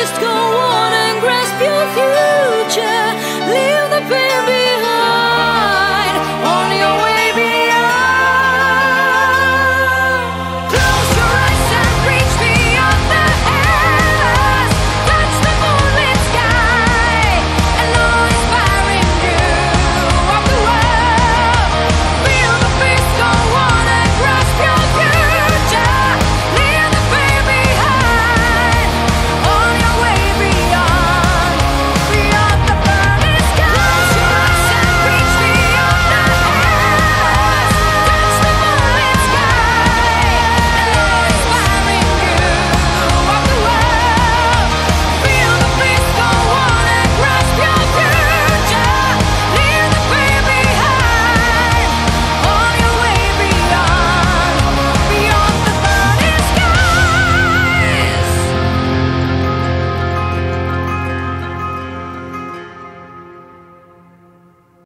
just go on.